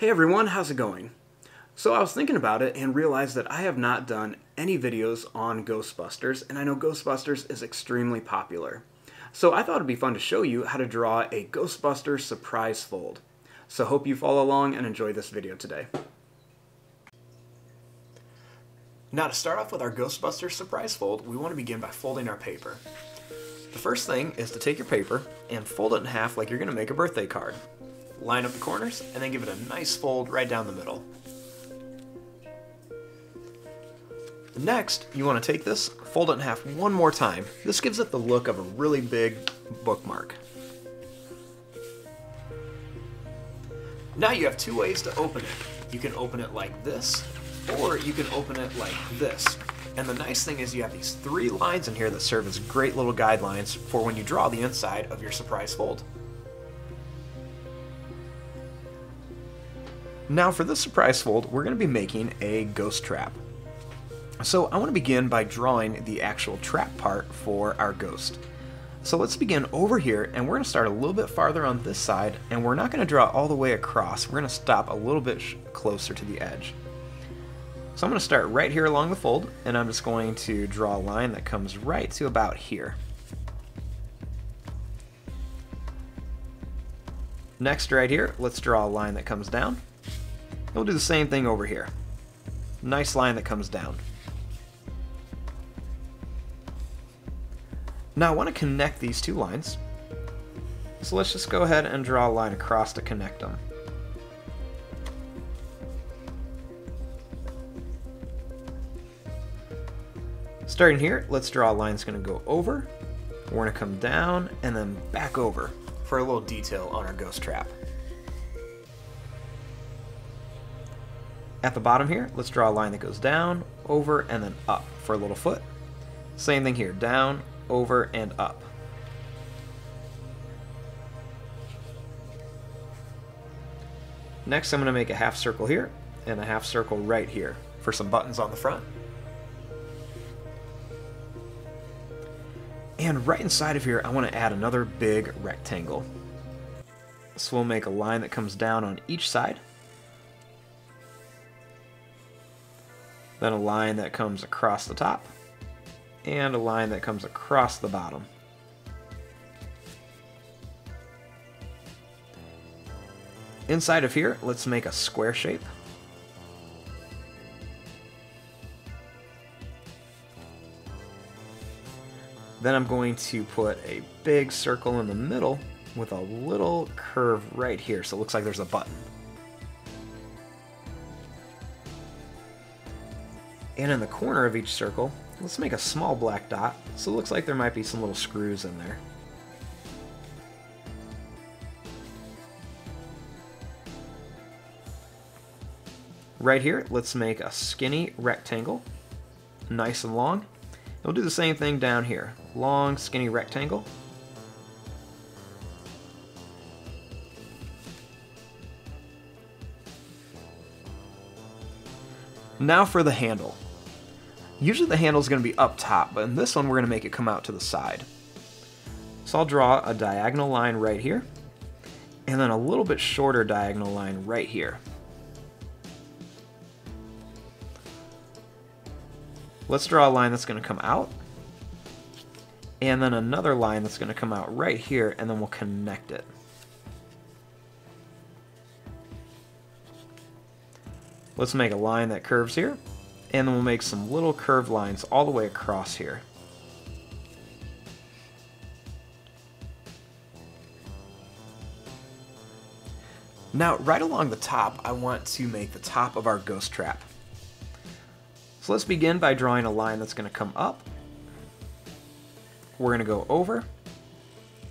Hey everyone, how's it going? So I was thinking about it and realized that I have not done any videos on Ghostbusters, and I know Ghostbusters is extremely popular. So I thought it'd be fun to show you how to draw a Ghostbusters surprise fold. So hope you follow along and enjoy this video today. Now to start off with our Ghostbusters surprise fold, we want to begin by folding our paper. The first thing is to take your paper and fold it in half like you're going to make a birthday card. Line up the corners and then give it a nice fold right down the middle. Next, you want to take this, fold it in half one more time. This gives it the look of a really big bookmark. Now you have two ways to open it. You can open it like this, or you can open it like this. And the nice thing is you have these three lines in here that serve as great little guidelines for when you draw the inside of your surprise fold. Now for this surprise fold, we're going to be making a ghost trap. So I want to begin by drawing the actual trap part for our ghost. So let's begin over here, and we're going to start a little bit farther on this side, and we're not going to draw all the way across. We're going to stop a little bit closer to the edge. So I'm going to start right here along the fold, and I'm just going to draw a line that comes right to about here. Next right here, let's draw a line that comes down. We'll do the same thing over here. Nice line that comes down. Now I want to connect these two lines. So let's just go ahead and draw a line across to connect them. Starting here, let's draw a line that's going to go over. We're going to come down and then back over for a little detail on our ghost trap. At the bottom here, let's draw a line that goes down, over, and then up for a little foot. Same thing here, down, over, and up. Next, I'm going to make a half circle here and a half circle right here for some buttons on the front. And right inside of here, I want to add another big rectangle. So we'll make a line that comes down on each side. Then a line that comes across the top. And a line that comes across the bottom. Inside of here, let's make a square shape. Then I'm going to put a big circle in the middle with a little curve right here, so it looks like there's a button. And in the corner of each circle, let's make a small black dot, so it looks like there might be some little screws in there. Right here, let's make a skinny rectangle, nice and long, We'll do the same thing down here. Long, skinny rectangle. Now for the handle. Usually the handle is going to be up top, but in this one we're going to make it come out to the side. So I'll draw a diagonal line right here, and then a little bit shorter diagonal line right here. Let's draw a line that's going to come out. And then another line that's going to come out right here, and then we'll connect it. Let's make a line that curves here, and then we'll make some little curved lines all the way across here. Now, right along the top, I want to make the top of our ghost trap. So let's begin by drawing a line that's going to come up. We're going to go over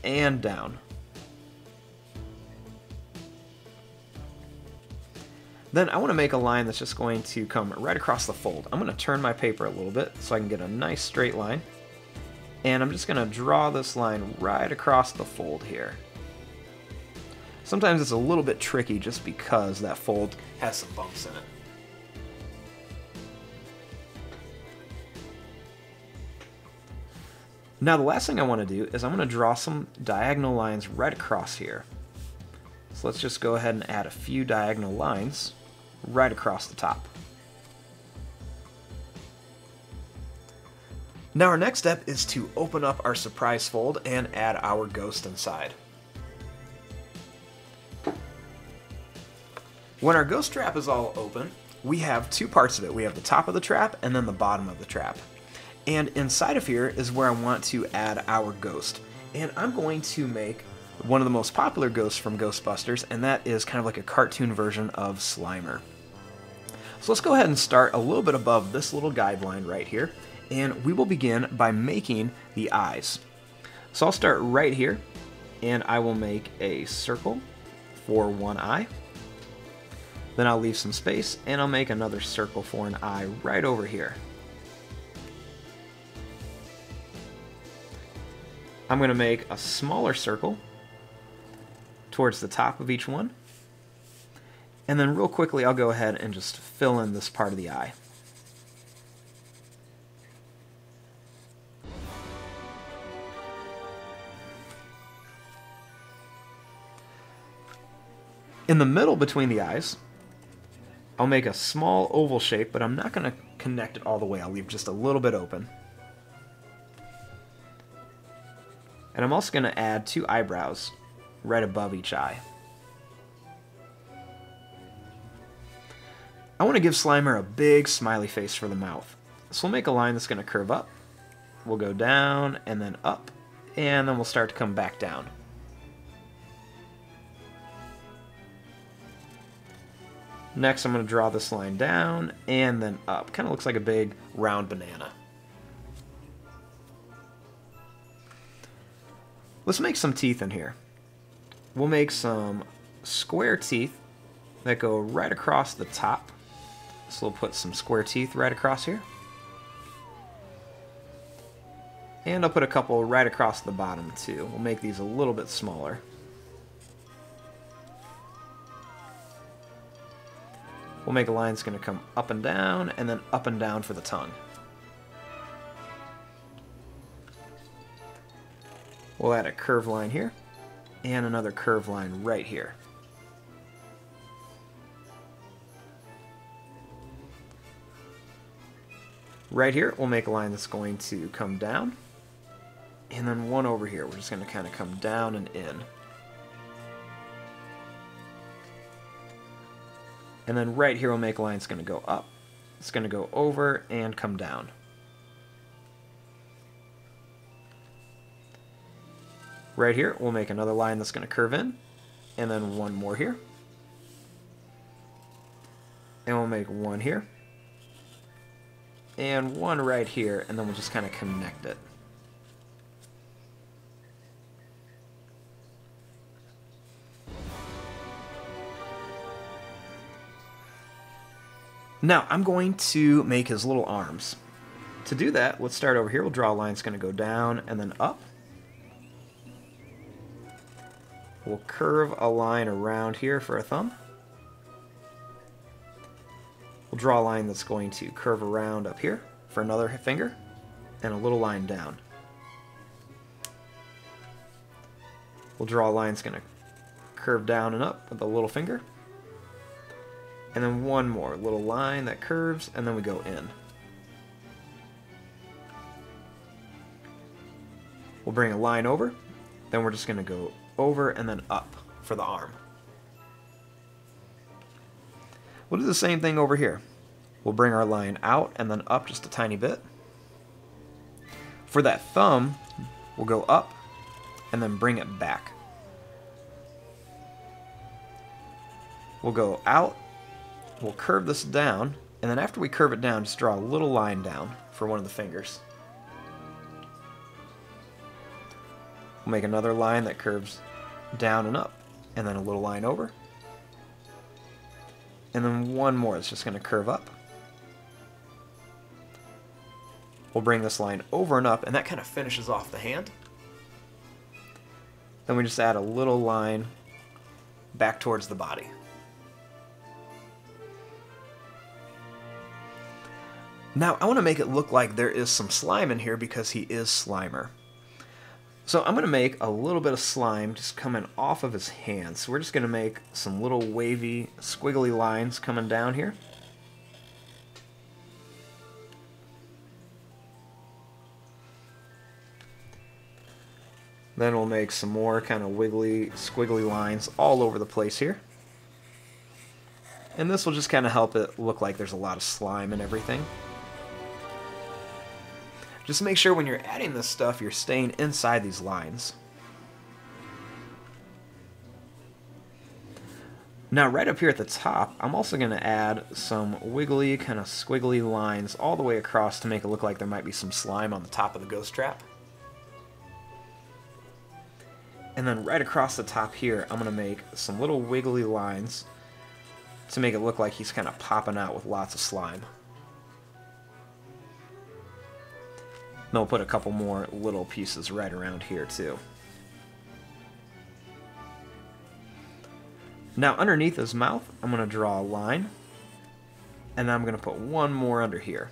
and down. Then I want to make a line that's just going to come right across the fold. I'm going to turn my paper a little bit so I can get a nice straight line. And I'm just going to draw this line right across the fold here. Sometimes it's a little bit tricky just because that fold has some bumps in it. Now the last thing I want to do is I'm going to draw some diagonal lines right across here. So let's just go ahead and add a few diagonal lines right across the top. Now our next step is to open up our surprise fold and add our ghost inside. When our ghost trap is all open, we have two parts of it. We have the top of the trap and then the bottom of the trap. And inside of here is where I want to add our ghost. And I'm going to make one of the most popular ghosts from Ghostbusters, and that is kind of like a cartoon version of Slimer. So let's go ahead and start a little bit above this little guideline right here, and we will begin by making the eyes. So I'll start right here, and I will make a circle for one eye. Then I'll leave some space, and I'll make another circle for an eye right over here. I'm going to make a smaller circle towards the top of each one. And then real quickly, I'll go ahead and just fill in this part of the eye. In the middle between the eyes, I'll make a small oval shape, but I'm not going to connect it all the way. I'll leave just a little bit open. And I'm also going to add two eyebrows right above each eye. I want to give Slimer a big smiley face for the mouth. So we'll make a line that's going to curve up. We'll go down and then up, and then we'll start to come back down. Next, I'm going to draw this line down and then up. Kind of looks like a big round banana. Let's make some teeth in here. We'll make some square teeth that go right across the top. So we'll put some square teeth right across here. And I'll put a couple right across the bottom too. We'll make these a little bit smaller. We'll make a line that's going to come up and down, and then up and down for the tongue. We'll add a curve line here, and another curve line right here. Right here, we'll make a line that's going to come down, and then one over here. We're just going to kind of come down and in. And then right here we'll make a line that's going to go up. It's going to go over and come down. Right here we'll make another line that's going to curve in. And then one more here. And we'll make one here. And one right here. And then we'll just kind of connect it. Now, I'm going to make his little arms. To do that, let's start over here. We'll draw a line that's going to go down and then up. We'll curve a line around here for a thumb. We'll draw a line that's going to curve around up here for another finger, and a little line down. We'll draw a line that's going to curve down and up with a little finger, and then one more little line that curves, and then we go in. We'll bring a line over, then we're just going to go over and then up for the arm. We'll do the same thing over here. We'll bring our line out and then up just a tiny bit. For that thumb, we'll go up and then bring it back. We'll go out We'll curve this down, and then after we curve it down, just draw a little line down for one of the fingers. We'll make another line that curves down and up, and then a little line over. And then one more that's just going to curve up. We'll bring this line over and up, and that kind of finishes off the hand. Then we just add a little line back towards the body. Now, I want to make it look like there is some slime in here because he is Slimer. So I'm going to make a little bit of slime just coming off of his hand. So we're just going to make some little wavy, squiggly lines coming down here. Then we'll make some more kind of wiggly, squiggly lines all over the place here. And this will just kind of help it look like there's a lot of slime and everything. Just make sure when you're adding this stuff, you're staying inside these lines. Now right up here at the top, I'm also going to add some wiggly, kind of squiggly lines all the way across to make it look like there might be some slime on the top of the ghost trap. And then right across the top here, I'm going to make some little wiggly lines to make it look like he's kind of popping out with lots of slime. Then we'll put a couple more little pieces right around here too. Now underneath his mouth, I'm going to draw a line, and I'm going to put one more under here.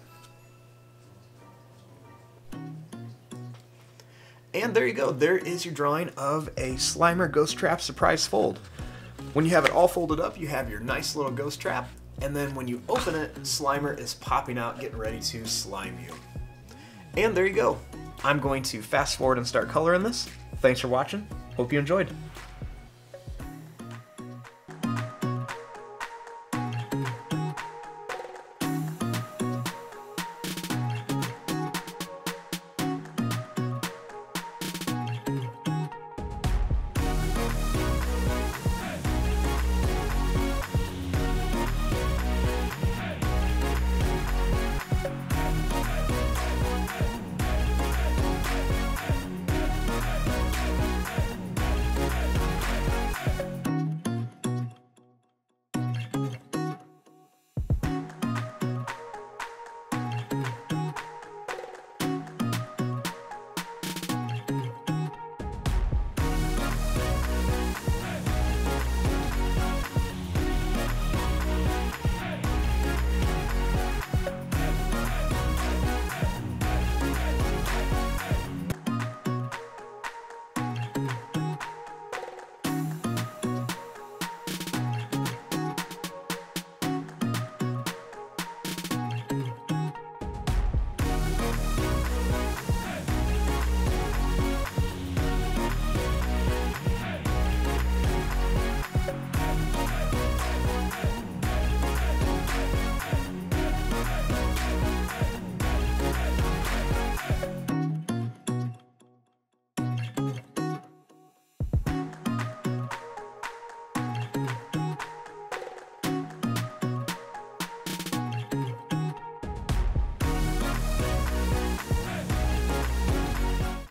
And there you go, there is your drawing of a Slimer Ghost Trap Surprise Fold. When you have it all folded up, you have your nice little ghost trap, and then when you open it, Slimer is popping out, getting ready to slime you. And there you go. I'm going to fast forward and start coloring this. Thanks for watching. Hope you enjoyed.